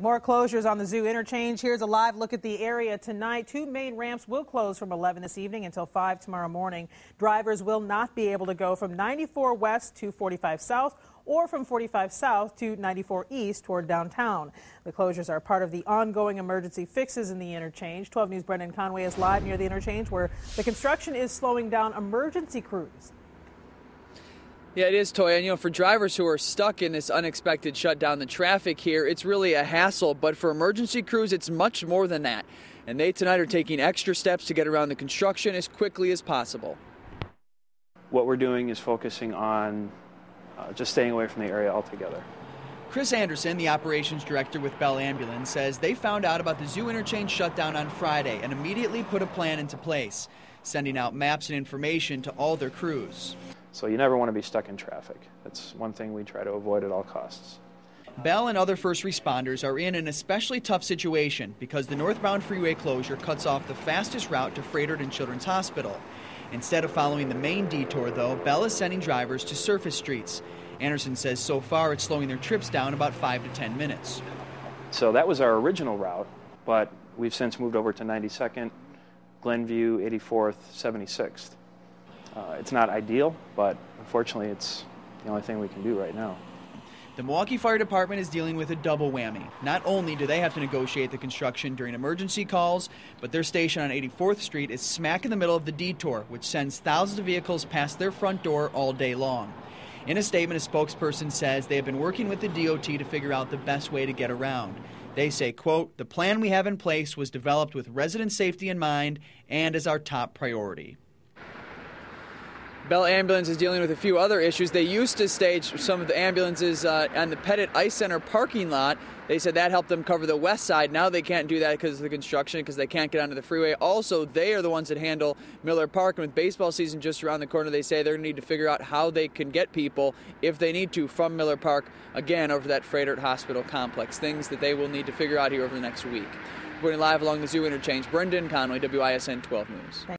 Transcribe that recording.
More closures on the zoo interchange. Here's a live look at the area tonight. Two main ramps will close from 11 this evening until 5 tomorrow morning. Drivers will not be able to go from 94 west to 45 south or from 45 south to 94 east toward downtown. The closures are part of the ongoing emergency fixes in the interchange. 12 News Brendan Conway is live near the interchange where the construction is slowing down emergency crews. Yeah, it is, Toya. And, you know, for drivers who are stuck in this unexpected shutdown, the traffic here, it's really a hassle. But for emergency crews, it's much more than that. And they tonight are taking extra steps to get around the construction as quickly as possible. What we're doing is focusing on uh, just staying away from the area altogether. Chris Anderson, the operations director with Bell Ambulance, says they found out about the zoo interchange shutdown on Friday and immediately put a plan into place, sending out maps and information to all their crews. So you never want to be stuck in traffic. That's one thing we try to avoid at all costs. Bell and other first responders are in an especially tough situation because the northbound freeway closure cuts off the fastest route to Froedtert Children's Hospital. Instead of following the main detour, though, Bell is sending drivers to surface streets. Anderson says so far it's slowing their trips down about 5 to 10 minutes. So that was our original route, but we've since moved over to 92nd, Glenview, 84th, 76th. Uh, it's not ideal, but unfortunately, it's the only thing we can do right now. The Milwaukee Fire Department is dealing with a double whammy. Not only do they have to negotiate the construction during emergency calls, but their station on 84th Street is smack in the middle of the detour, which sends thousands of vehicles past their front door all day long. In a statement, a spokesperson says they have been working with the DOT to figure out the best way to get around. They say, quote, the plan we have in place was developed with resident safety in mind and is our top priority. Bell Ambulance is dealing with a few other issues. They used to stage some of the ambulances uh, on the Pettit Ice Center parking lot. They said that helped them cover the west side. Now they can't do that because of the construction, because they can't get onto the freeway. Also, they are the ones that handle Miller Park. And with baseball season just around the corner, they say they're going to need to figure out how they can get people, if they need to, from Miller Park again over that Froedtert Hospital complex. Things that they will need to figure out here over the next week. Reporting live along the Zoo Interchange, Brendan Conway, WISN 12 News.